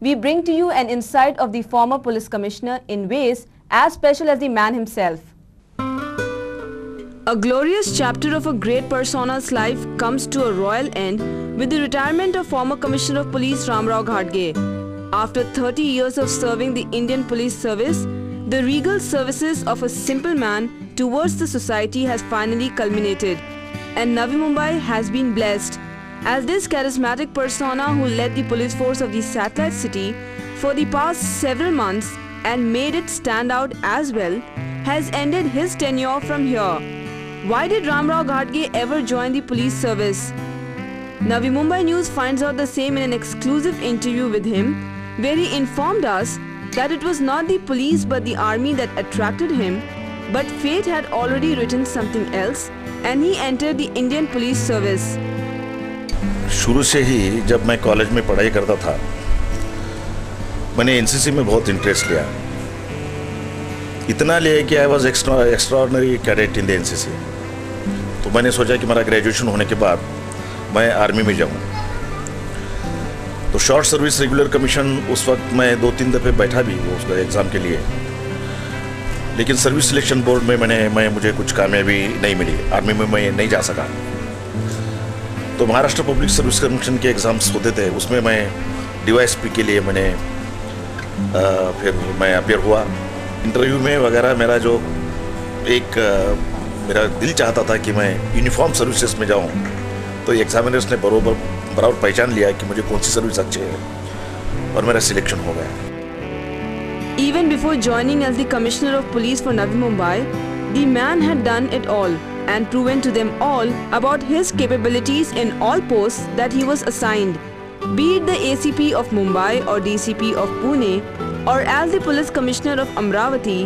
we bring to you an insight of the former police commissioner in ways as special as the man himself. A glorious chapter of a great persona's life comes to a royal end with the retirement of former Commissioner of Police Ramrao Ghadge. After 30 years of serving the Indian Police Service, the regal services of a simple man towards the society has finally culminated and Navi Mumbai has been blessed as this charismatic persona who led the police force of the satellite city for the past several months and made it stand out as well has ended his tenure from here. Why did Ramrao Ghadge ever join the police service? Navi Mumbai News finds out the same in an exclusive interview with him where he informed us that it was not the police but the army that attracted him but fate had already written something else and he entered the Indian police service. शुरू से ही जब मैं college में पढ़ाई करता था, मैंने NCC में बहुत इंटरेस्ट लिया। इतना लिया कि I was extra extraordinary cadet in the NCC तो मैंने सोचा कि मेरा ग्रेजुएशन होने के बाद मैं आर्मी में जाऊँ। तो शॉर्ट सर्विस रेगुलर कमीशन उस वक्त मैं दो तीन दफ़े बैठा भी उसका एग्ज़ाम के लिए। लेकिन सर्विस सिलेक्शन बोर्ड में मैंने, मैं, मुझे कुछ कामयाबी नहीं मिली। आर्मी में मैं नहीं जा सका। तो महाराष्ट्र पब्लिक सर्विस कमीशन के एग्ज़ाम्स होते थे उसमें मैं डी के लिए मैंने आ, फिर मैं अपेयर हुआ। इंटरव्यू में वगैरह मेरा जो एक आ, मेरा दिल चाहता था कि मैं यूनिफॉर्म सर्विसेज़ में जाऊँ तो एग्जामिनर्स ने बरोबर बराबर पहचान लिया कि मुझे कौन सी सर्विस अच्छी है और मेरा सिलेक्शन हो गया। Even before joining as the Commissioner of Police for Navi Mumbai, the man had done it all. and proven to them all about his capabilities in all posts that he was assigned. Be it the ACP of Mumbai or DCP of Pune or as the Police Commissioner of Amravati,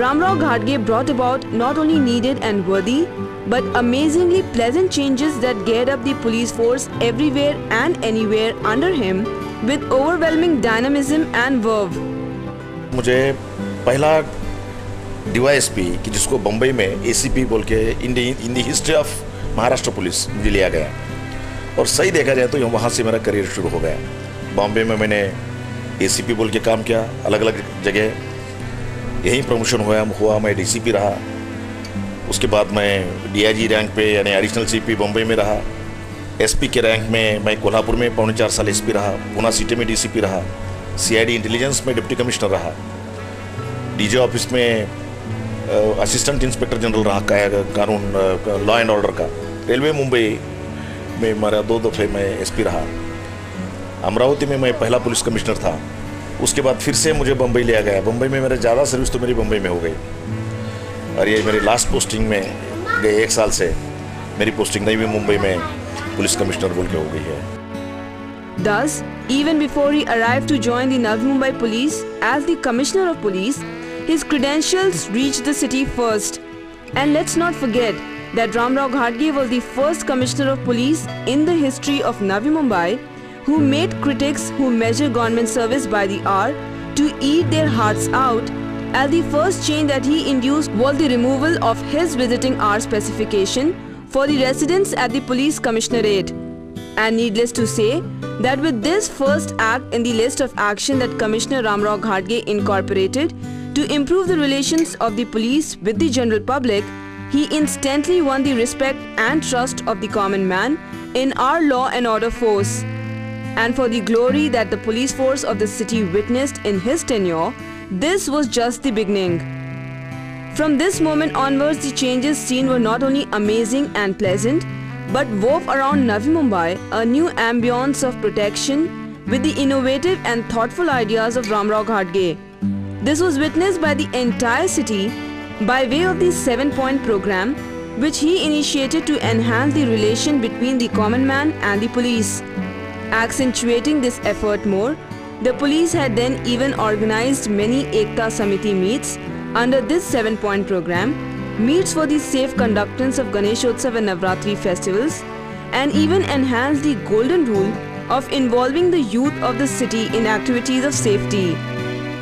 Ramrao Ghadge brought about not only needed and worthy but amazingly pleasant changes that geared up the police force everywhere and anywhere under him with overwhelming dynamism and verve. मुझे पहला DYSP कि जिसको बम्बई में ACP बोल के in in the history of Maharashtra police मुझे लिया गया। और सही देखा जाए तो वहाँ से मेरा करियर शुरू हो गया। बॉम्बे में मैंने एसीपी बोल के काम किया अलग अलग जगह। यहीं प्रमोशन हुआ हुआ, मैं डीसीपी रहा। उसके बाद मैं डीआईजी रैंक पे, यानी एडिशनल सीपी बम्बई में रहा। एसपी के रैंक में मैं कोल्हापुर में पौने चार साल एसपी रहा। पूना सिटी में डीसीपी रहा। सीआईडी इंटेलिजेंस में डिप्टी कमिश्नर रहा। डीजे ऑफ़िस में असिस्टेंट इंस्पेक्टर जनरल रहा का, कानून लॉ एंड ऑर्डर का। रेलवे मुंबई में मेरा दो दफ़े मैं एसपी रहा। अमरावती में मैं पहला पुलिस कमिश्नर था। उसके बाद फिर से मुझे बम्बई लिया गया। बम्बई में मेरा ज़्यादा सर्विस तो मेरी बम्बई में हो गई। और ये मेरी लास्ट पोस्टिंग में गए एक साल से। मेरी पोस्टिंग नई मुंबई में पुलिस कमिश्नर बोल के हो गई है। Thus, even before he arrived to join the Navi Mumbai Police as the Commissioner of Police, his credentials reached the city first. And let's not forget that Ramrao Ghadge was the first Commissioner of Police in the history of Navi Mumbai who made critics who measure government service by the hour to eat their hearts out as the first change that he induced was the removal of his visiting hour specification for the residents at the police commissionerate. And needless to say, that with this first act in the list of action that Commissioner Ramrao Ghadge incorporated to improve the relations of the police with the general public, he instantly won the respect and trust of the common man in our law and order force. And for the glory that the police force of the city witnessed in his tenure, this was just the beginning. From this moment onwards, the changes seen were not only amazing and pleasant, but wove around Navi Mumbai a new ambience of protection with the innovative and thoughtful ideas of Ramrao Ghadge. This was witnessed by the entire city by way of the seven point program, which he initiated to enhance the relation between the common man and the police. Accentuating this effort more, the police had then even organized many Ekta Samiti meets under this seven point program meets for the safe conductance of Ganeshotsav and Navratri festivals, and even enhanced the golden rule of involving the youth of the city in activities of safety.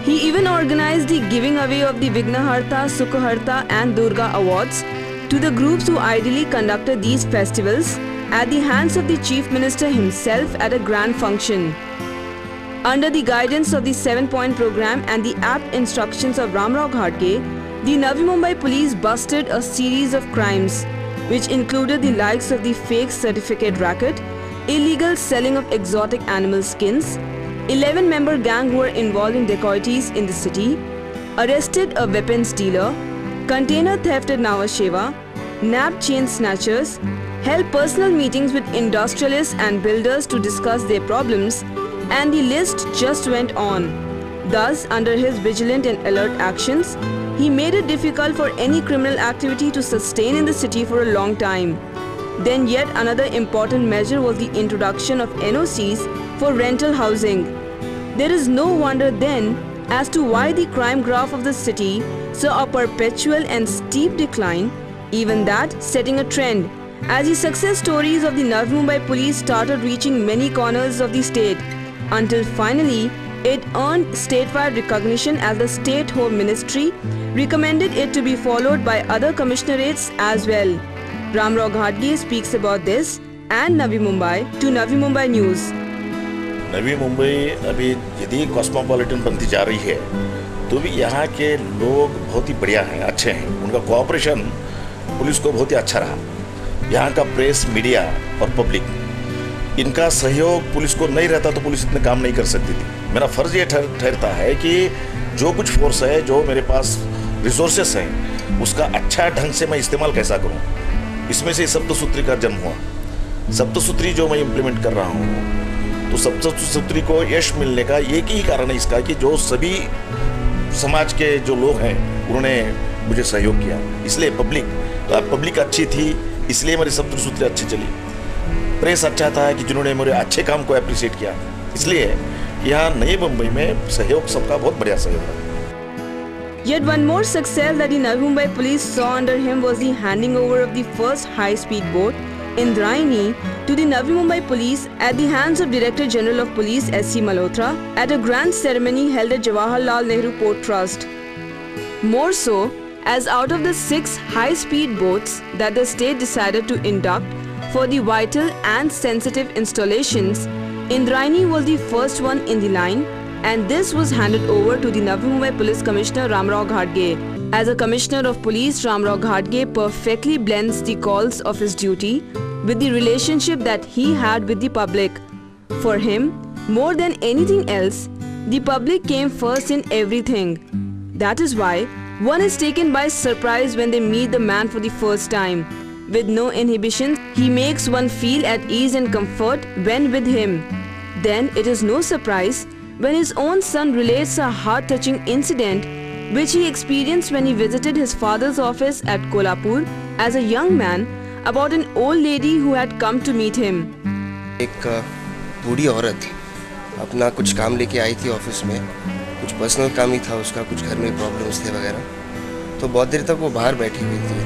He even organized the giving away of the Vignaharta, Sukhaharta, and Durga awards to the groups who ideally conducted these festivals at the hands of the Chief Minister himself at a grand function. Under the guidance of the 7-point program and the apt instructions of Ramrao Ghadge, the Navi Mumbai police busted a series of crimes which included the likes of the fake certificate racket, illegal selling of exotic animal skins, 11-member gang who were involved in dacoities in the city, arrested a weapons dealer, container theft at Nhava Sheva, nabbed chain snatchers, held personal meetings with industrialists and builders to discuss their problems, and the list just went on. Thus, under his vigilant and alert actions, he made it difficult for any criminal activity to sustain in the city for a long time. Then yet another important measure was the introduction of NOCs for rental housing. There is no wonder then as to why the crime graph of the city saw a perpetual and steep decline, even that setting a trend as the success stories of the Navi Mumbai police started reaching many corners of the state until finally it earned statewide recognition as the State Home Ministry recommended it to be followed by other commissionerates as well. Ramrao Ghadge speaks about this and Navi Mumbai to Navi Mumbai News. Navi Mumbai अभी यदि cosmopolitan बनती जा रही है तो भी यहाँ के लोग बहुत ही बढ़िया हैं, अच्छे हैं। उनका कोऑपरेशन पुलिस को बहुत ही अच्छा रहा। यहाँ का प्रेस मीडिया और पब्लिक इनका सहयोग पुलिस को नहीं रहता तो पुलिस इतने काम नहीं कर सकती थी। मेरा फ़र्ज़ ये ठहरता है कि जो कुछ फोर्स है, जो मेरे पास रिसोर्सेस हैं, उसका अच्छा ढंग से मैं इस्तेमाल कैसा करूँ? इसमें से सप्तसूत्री का जन्म हुआ। सप्तसूत्री जो मैं इम्प्लीमेंट कर रहा हूँ तो सप्तसूत्री को यश मिलने का एक ही कारण है इसका कि जो सभी समाज के जो लोग हैं, उन्होंने मुझे सहयोग किया। इसलिए पब्लिक तो पब्लिक अच्छी थी, इसलिए मेरी सप्तसूत्री अच्छी चली। प्रेस अच्छा था कि जिन्होंने मेरे अच्छे काम को अप्रिशिएट किया। इसलिए यहाँ नई मुंबई में सहयोग, सबका बहुत बढ़िया सहयोग है Yet one more success that the Navi Mumbai police saw under him was the handing over of the first high-speed boat Indrayani to the Navi Mumbai police at the hands of Director General of Police S.C. Malhotra at a grand ceremony held at Jawaharlal Nehru Port Trust. More so, as out of the six high-speed boats that the state decided to induct for the vital and sensitive installations, Indrayani was the first one in the line and this was handed over to the Navi Mumbai Police Commissioner Ramrao Ghadge. As a Commissioner of Police, Ramrao Ghadge perfectly blends the calls of his duty with the relationship that he had with the public. For him, more than anything else, the public came first in everything. That is why one is taken by surprise when they meet the man for the first time. With no inhibitions, he makes one feel at ease and comfort when with him. Then it is no surprise when his own son relates a heart-touching incident which he experienced when he visited his father's office at Kolhapur as a young man about an old lady who had come to meet him. एक बूढ़ी औरत अपना कुछ काम लेके आई थी office में। कुछ personal काम ही था उसका, कुछ घर में प्रॉब्लम्स थे वगैरह। तो बहुत देर तक वो बाहर बैठी हुई थी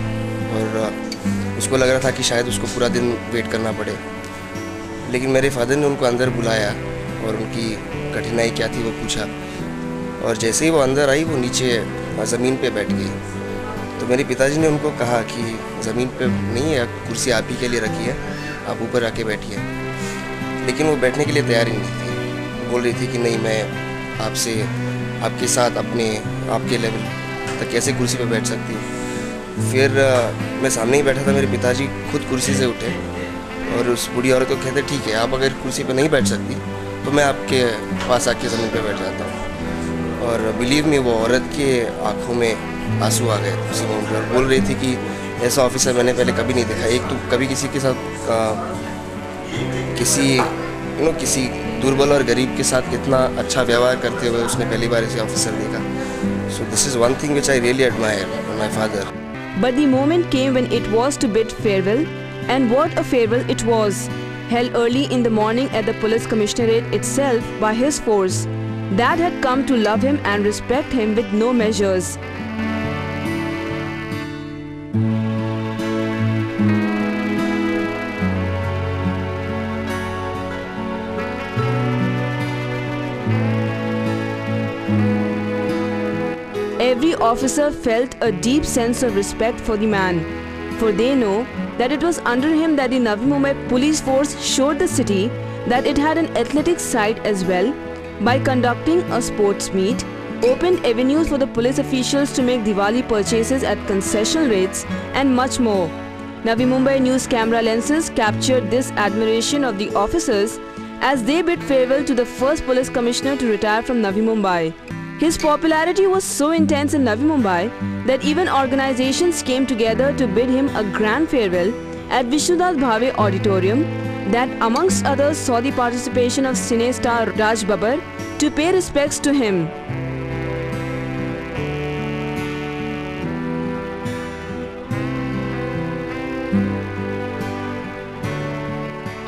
और उसको लग रहा था कि शायद उसको पूरा दिन वेट करना पड़े। लेकिन मेरे फादर ने उनको अंदर बुलाया और उनकी कठिनाई क्या थी वो पूछा। और जैसे ही वो अंदर आई, वो नीचे ज़मीन पे बैठ गई। तो मेरे पिताजी ने उनको कहा कि ज़मीन पे नहीं है, कुर्सी आप ही के लिए रखी है, आप ऊपर आके बैठिए। लेकिन वो बैठने के लिए तैयार ही नहीं थी। बोल रही थी कि नहीं, मैं आपसे, आपके साथ अपने, आपके लेवल तक कैसे कुर्सी पे बैठ सकती हूँ? फिर मैं सामने ही बैठा था, मेरे पिताजी खुद कुर्सी से उठे और उस बूढ़ी औरत को कहते, ठीक है, आप अगर कुर्सी पर नहीं बैठ सकती तो मैं आपके पास आके ज़मीन पर बैठ जाता हूँ। और बिलीव में वो औरत के आँखों में आँसू आ गए उसी मोमेंट में बोल रही थी कि ऐसा ऑफिसर मैंने पहले कभी नहीं देखा। एक तो कभी किसी के साथ आ, किसी यू नो किसी दुर्बल और गरीब के साथ कितना अच्छा व्यवहार करते हुए उसने पहली बार ऐसे ऑफिसर देखा। So this is one thing which I really admire my father but the moment came when it was to bid farewell and what a farewell it was held early in the morning at the police commissionerate itself by his force. That had come to love him and respect him with no measures. Every officer felt a deep sense of respect for the man, for they know that it was under him that the Navi Mumbai police force showed the city that it had an athletic side as well by conducting a sports meet, opened avenues for the police officials to make Diwali purchases at concession rates, and much more. Navi Mumbai news camera lenses captured this admiration of the officers as they bid farewell to the first police commissioner to retire from Navi Mumbai. His popularity was so intense in Navi Mumbai that even organizations came together to bid him a grand farewell at Vishnudas Bhave Auditorium that amongst others saw the participation of cine star Raj Babbar to pay respects to him.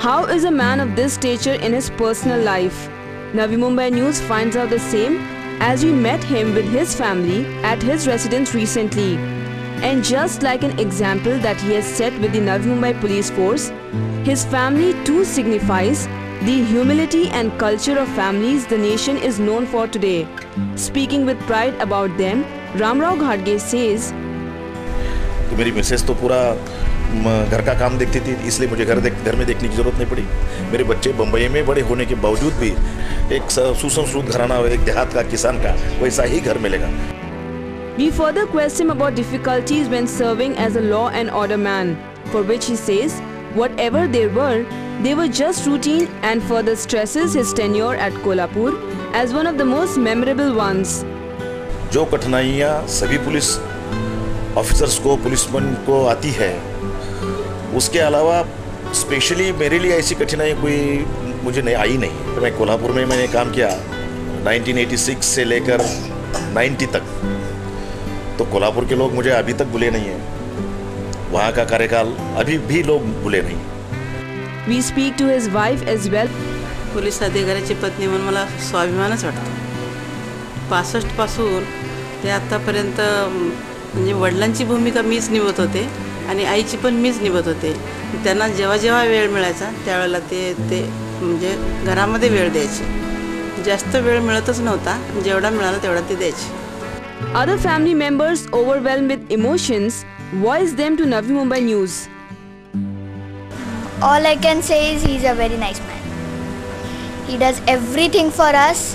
How is a man of this stature in his personal life? Navi Mumbai News finds out the same as we met him with his family at his residence recently. And just like an example that he has set with the Navi Mumbai police force, his family too signifies the humility and culture of families the nation is known for today. Speaking with pride about them, Ramrao Ghadge says, तो मेरी Mrs तो पूरा म, घर का काम देखती थी इसलिए मुझे घर देख घर में देखने की ज़रूरत नहीं पड़ी मेरे बच्चे बम्बई में बड़े होने के बावजूद भी एक सुसंस्कृत घराना एक देहात का किसान का वैसा ही घर मिलेगा We further quest him about difficulties when serving as a law and order man, for which he says, whatever they were, they were just routine and further stresses his tenure at Kolhapur as one of the most memorable ones. जो कठिनाइयाँ सभी police officers को policeman को आती है उसके अलावा specially मेरे लिए ऐसी कठिनाई कोई मुझे नहीं आई नहीं। तो मैं कोल्हापुर में मैंने काम किया 1986 से लेकर 90 तक। तो कोल्हापुर के लोग मुझे अभी तक भूले नहीं हैं। वहाँ का कार्यकाल अभी भी लोग भूले नहीं। We speak to his wife as well. Police अधिकाऱ्याची पत्नी म्हणून मला स्वाभिमानच वाटतो. पासष्टपासून ते आत्तापर्यंत अं, म्हणजे वडिलांची भूमिका मीच निभत होते. आणि आईची पण मीच निभत होते. त्यांना जेव्हा जेव्हा वेळ मिळायचा त्यावेळेला ते ते म्हणजे घरामध्ये वेळ द्यायचे. जास्त वेळ मिळतच नव्हता जेवढा मिळाला तेवढा ते द्यायचे. Other family members overwhelm with emotions voice them to Navi Mumbai news all I can say is he is a very nice man he does everything for us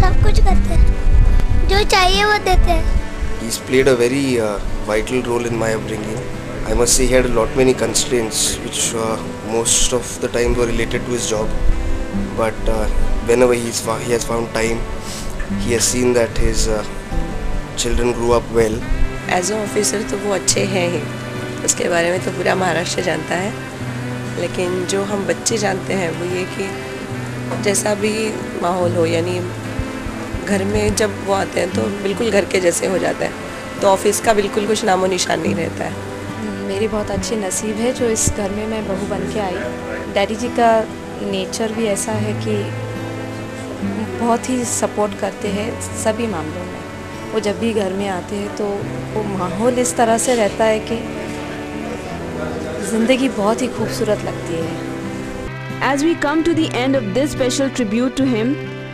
सब कुछ करते जो चाहिए वो देते हैं। He's played a very uh, vital role in my upbringing. I must say he had a lot many constraints, which uh, most of the time were related to his job. But uh, whenever he's he has found time, he has seen that his uh, children grew up well. As a officer तो वो अच्छे हैं ही उसके बारे में तो पूरा महाराष्ट्र जानता है लेकिन जो हम बच्चे जानते हैं वो ये कि जैसा भी माहौल हो यानी घर में जब वो आते हैं तो बिल्कुल घर के जैसे हो जाता है। तो ऑफ़िस का बिल्कुल कुछ नामो निशान नहीं रहता है। मेरी बहुत अच्छी नसीब है जो इस घर में मैं बहू बन के आई। डैडी जी का नेचर भी ऐसा है कि बहुत ही सपोर्ट करते हैं सभी मामलों में। वो जब भी घर में आते हैं तो वो माहौल इस तरह से रहता है कि ज़िंदगी बहुत ही खूबसूरत लगती है। As we come to the end of this special tribute to him,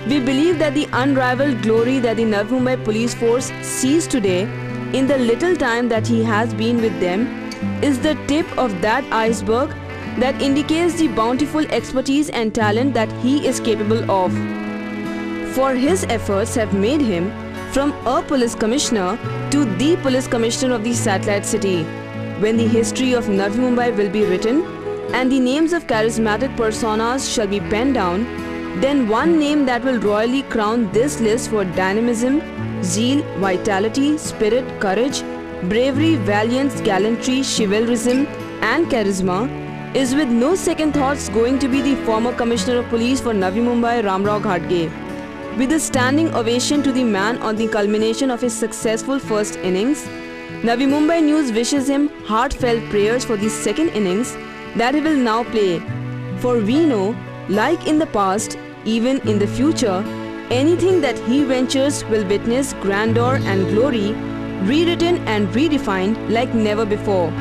we believe that the unrivaled glory that the Navi Mumbai police force sees today, in the little time that he has been with them, is the tip of that iceberg that indicates the bountiful expertise and talent that he is capable of. For his efforts have made him from a police commissioner to the police commissioner of the satellite city. When the history of Navi Mumbai will be written and the names of charismatic personas shall be penned down, then one name that will royally crown this list for dynamism, zeal, vitality, spirit, courage, bravery, valiance, gallantry, chivalrism, and charisma is with no second thoughts going to be the former Commissioner of Police for Navi Mumbai, Ramrao Ghadge. With a standing ovation to the man on the culmination of his successful first innings, Navi Mumbai News wishes him heartfelt prayers for the second innings that he will now play. For we know, like in the past, even in the future, anything that he ventures will witness grandeur and glory, rewritten and redefined like never before.